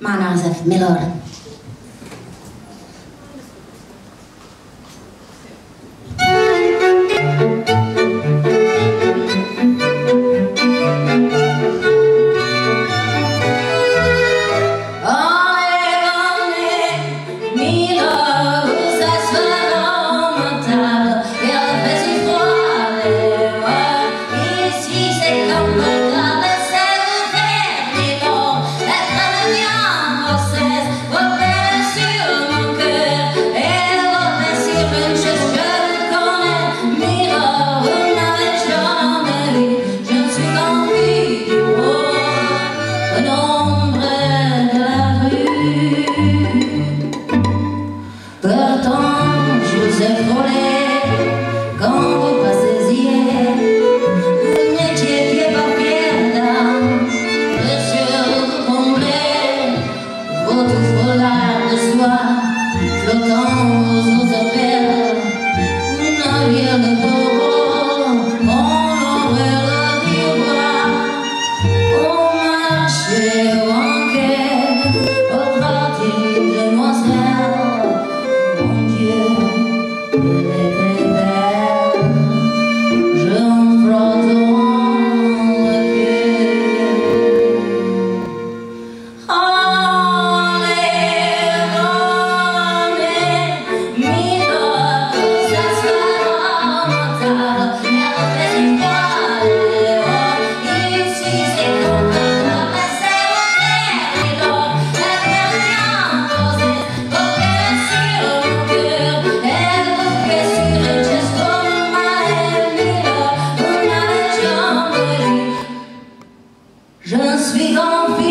My name is Miller. J'en suis rempli.